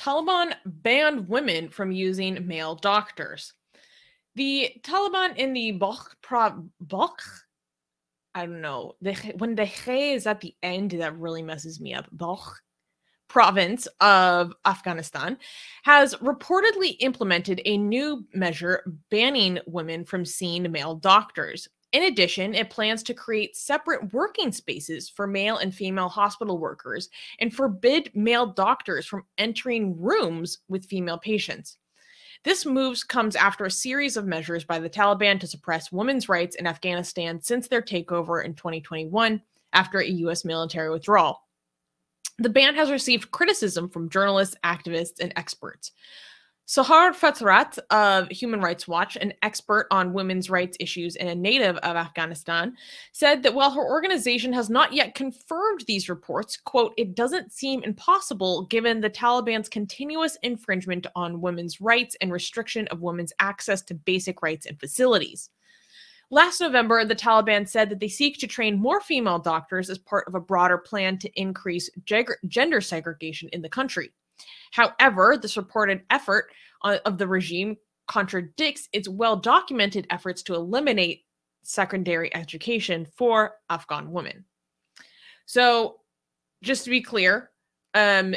Taliban banned women from using male doctors. The Taliban in the Balkh, Balkh I don't know. The, when the he is at the end, that really messes me up. Balkh province of Afghanistan has reportedly implemented a new measure banning women from seeing male doctors. In addition, it plans to create separate working spaces for male and female hospital workers and forbid male doctors from entering rooms with female patients. This move comes after a series of measures by the Taliban to suppress women's rights in Afghanistan since their takeover in 2021 after a U.S. military withdrawal. The ban has received criticism from journalists, activists, and experts. Sahar Fetrat of Human Rights Watch, an expert on women's rights issues and a native of Afghanistan, said that while her organization has not yet confirmed these reports, quote, it doesn't seem impossible given the Taliban's continuous infringement on women's rights and restriction of women's access to basic rights and facilities. Last November, the Taliban said that they seek to train more female doctors as part of a broader plan to increase gender segregation in the country. However, this reported effort of the regime contradicts its well documented efforts to eliminate secondary education for Afghan women. So, just to be clear, um,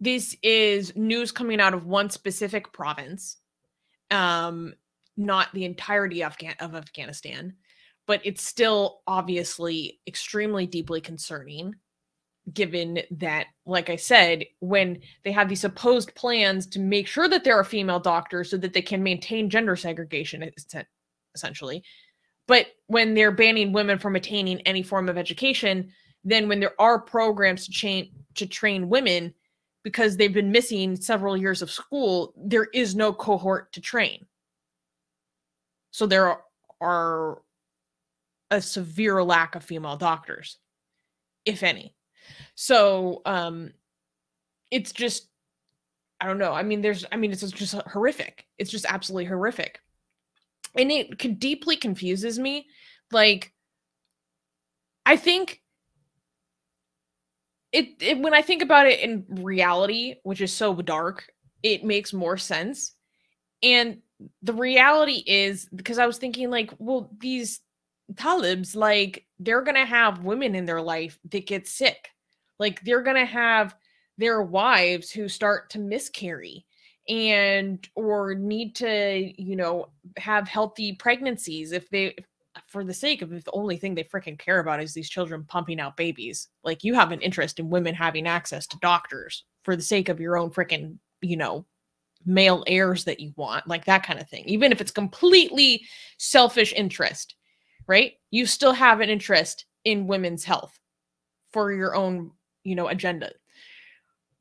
this is news coming out of one specific province, um, not the entirety of, of Afghanistan, but it's still obviously extremely deeply concerning given that like i said when they have these supposed plans to make sure that there are female doctors so that they can maintain gender segregation essentially. But when they're banning women from attaining any form of education then when there are programs to train to train women because they've been missing several years of school there is no cohort to train. So there are a severe lack of female doctors if any so um it's just I don't know. I mean, there's I mean, it's just horrific. It's just absolutely horrific. And it deeply confuses me. Like I think it, it when I think about it in reality, which is so dark, it makes more sense. And the reality is because I was thinking like, well, these Talibs, like, they're gonna have women in their life that get sick like they're going to have their wives who start to miscarry and or need to, you know, have healthy pregnancies if they for the sake of if the only thing they freaking care about is these children pumping out babies. Like you have an interest in women having access to doctors for the sake of your own freaking, you know, male heirs that you want, like that kind of thing. Even if it's completely selfish interest, right? You still have an interest in women's health for your own you know agenda.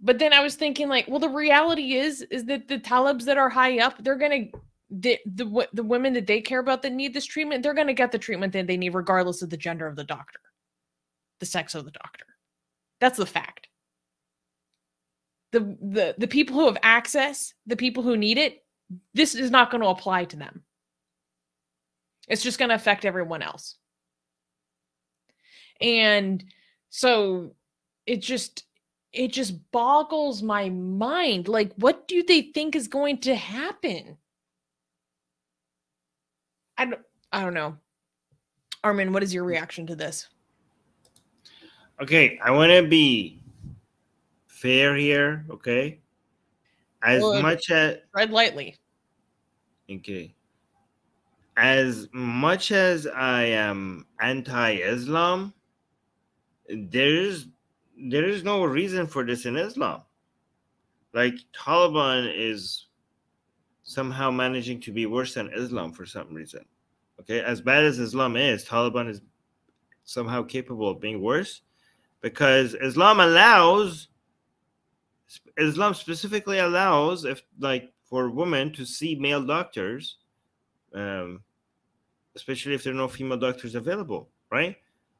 But then i was thinking like well the reality is is that the talibs that are high up they're gonna the, the the women that they care about that need this treatment they're gonna get the treatment that they need regardless of the gender of the doctor the sex of the doctor. That's the fact. The the the people who have access the people who need it this is not going to apply to them. It's just going to affect everyone else. And so it just it just boggles my mind. Like what do they think is going to happen? I don't i don't know. Armin what is your reaction to this? Okay i want to be fair here okay? As well, much as tread lightly. Okay. As much as i am anti-islam there's there is no reason for this in Islam. Like Taliban is somehow managing to be worse than Islam for some reason. Okay, as bad as Islam is, Taliban is somehow capable of being worse because Islam allows Islam specifically allows if like for women to see male doctors, um, especially if there are no female doctors available, right?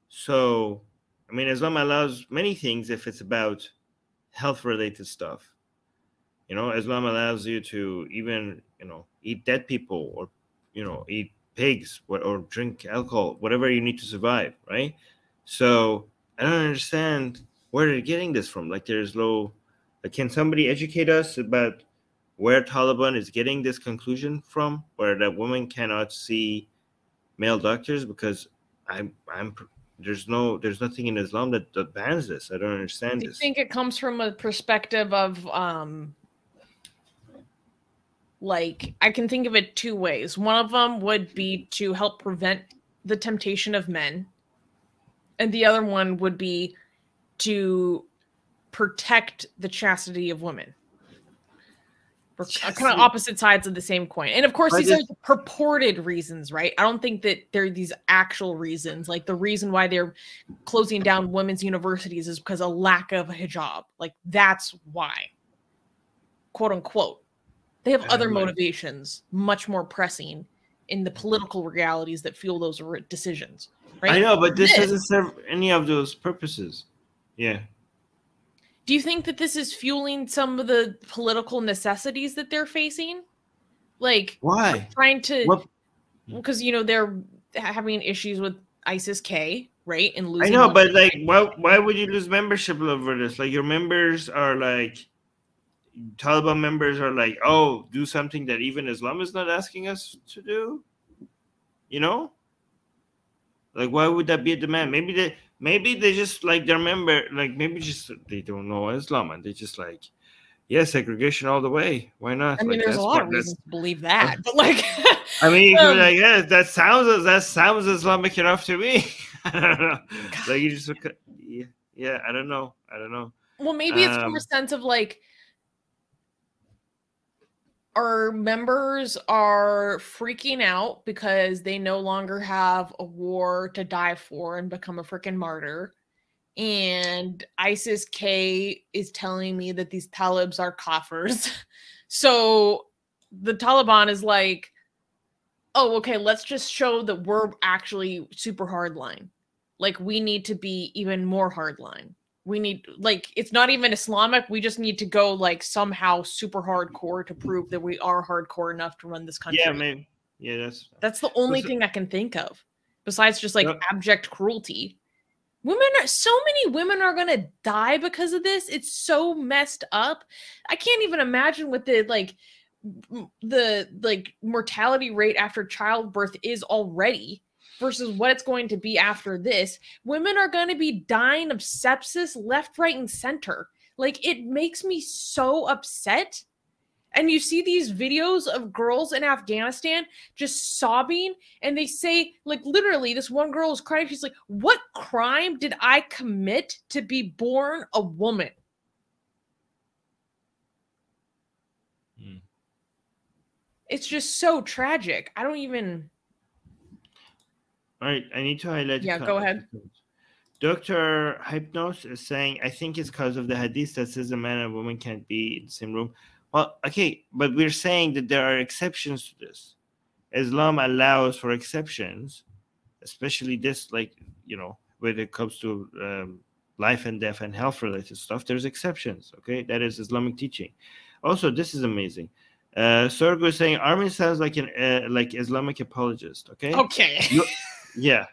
So I mean, Islam allows many things if it's about health related stuff. You know, Islam allows you to even, you know, eat dead people or, you know, eat pigs or, or drink alcohol, whatever you need to survive, right? So I don't understand where they're getting this from. Like, there's low, like, can somebody educate us about where Taliban is getting this conclusion from, where that woman cannot see male doctors? Because I'm, I'm, there's no, there's nothing in Islam that, that bans this. I don't understand Do you this. think it comes from a perspective of um like I can think of it two ways. One of them would be to help prevent the temptation of men. And the other one would be to protect the chastity of women. kind of opposite sides of the same coin. And of course, these are the purported reasons, right? I don't think that they're these actual reasons. Like the reason why they're closing down women's universities is because of lack of a hijab. Like that's why, quote unquote. They have other motivations, much more pressing in the political realities that fuel those decisions. Right? I know, but this This- doesn't serve any of those purposes. Yeah. Do you think that this is fueling some of the political necessities that they're facing? Like Why? trying to because you know they're having issues with ISIS K, right? And losing I know, but like, why? Why would you lose membership over this? Like, your members are like, Taliban members are like, oh, do something that even Islam is not asking us to do. You know, like, why would that be a demand? Maybe they, maybe they just like their member, like maybe just they don't know Islam and they just like, yeah, segregation all the way. Why not? I mean, Like, there's a lot of reasons to believe that, but like, I mean, Um, like, yeah, that sounds that sounds Islamic enough to me. I don't know. Like you just, yeah, yeah, I don't know. I don't know. well, maybe it's from Um, a sense of like our members are freaking out because they no longer have a war to die for and become a freaking martyr. And ISIS K is telling me that these Talibs are kafirs. So the Taliban is like, oh, okay, let's just show that we're actually super hardline. Like, we need to be even more hardline. We need, like, it's not even Islamic. We just need to go, like, somehow super hardcore to prove that we are hardcore enough to run this country. Yeah, maybe. Yeah, that's That's the only thing I can think of, besides just like abject cruelty. Women are so many women are gonna die because of this. It's so messed up. I can't even imagine what the like the like mortality rate after childbirth is already versus what it's going to be after this. Women are going to be dying of sepsis left, right, and center. Like it makes me so upset. And you see these videos of girls in Afghanistan just sobbing, and they say, like, literally, this one girl is crying. She's like, What crime did I commit to be born a woman? Hmm. It's just so tragic. I don't even. All right. I need to highlight. Yeah, go ahead. Dr. Hypnos is saying, I think it's because of the hadith that says a man and a woman can't be in the same room. Well, okay, but we're saying that there are exceptions to this. Islam allows for exceptions, especially this, like, you know, when it comes to um, life and death and health related stuff, there's exceptions, okay? That is Islamic teaching. Also, this is amazing. Uh, Sorgo is saying, Armin sounds like an uh, like Islamic apologist, okay? Okay. Yeah.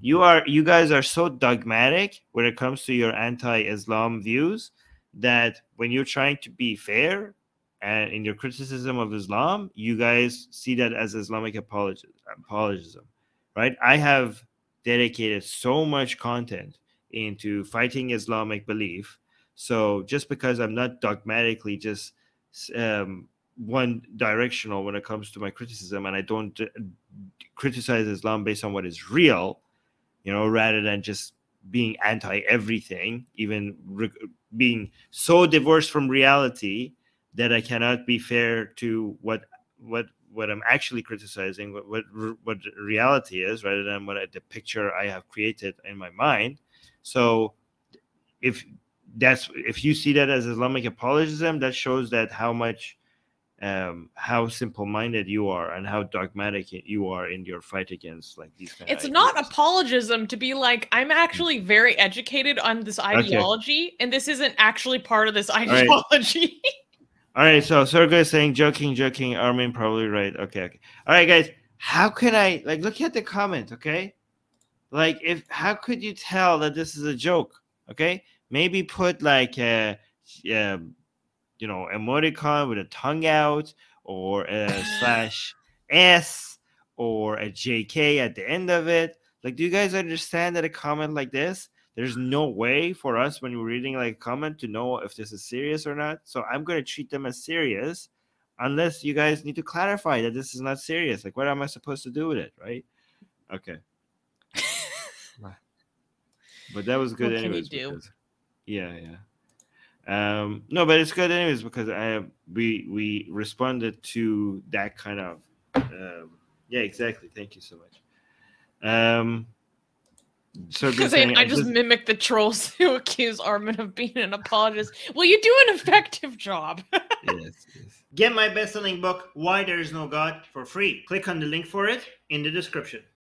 You are you guys are so dogmatic when it comes to your anti-islam views that when you're trying to be fair and in your criticism of islam you guys see that as islamic apologism right? I have dedicated so much content into fighting islamic belief. So just because i'm not dogmatically just um, one directional when it comes to my criticism and i don't uh, criticize islam based on what is real you know, rather than just being anti everything, even being so divorced from reality that I cannot be fair to what what what I'm actually criticizing, what what, what reality is, rather than what I, the picture I have created in my mind. So, if that's if you see that as Islamic apologism, that shows that how much um how simple-minded you are and how dogmatic you are in your fight against like these kind It's of not apologism to be like, I'm actually very educated on this ideology, and this isn't actually part of this ideology. All right, so Sergey is saying joking, joking. Armin probably right. Okay, okay. All right, guys. How can I like look at the comment? Okay, like if how could you tell that this is a joke? Okay, maybe put like uh, uh, you know emoticon with a tongue out or a slash s or a jk at the end of it. Like do you guys understand that a comment like this there's no way for us when we're reading like a comment to know if this is serious or not? So i'm going to treat them as serious unless you guys need to clarify that this is not serious. Like what am i supposed to do with it right? Okay. But that was good What can you anyways yeah yeah um no but it's good anyways because i we we responded to that kind of um yeah exactly thank you so much um so Because I, I just mimic the trolls who accuse Armin of being an apologist. Well, you do an effective job. yes, yes. Get my best selling book, Why There Is No God, for free. Click on the link for it in the description.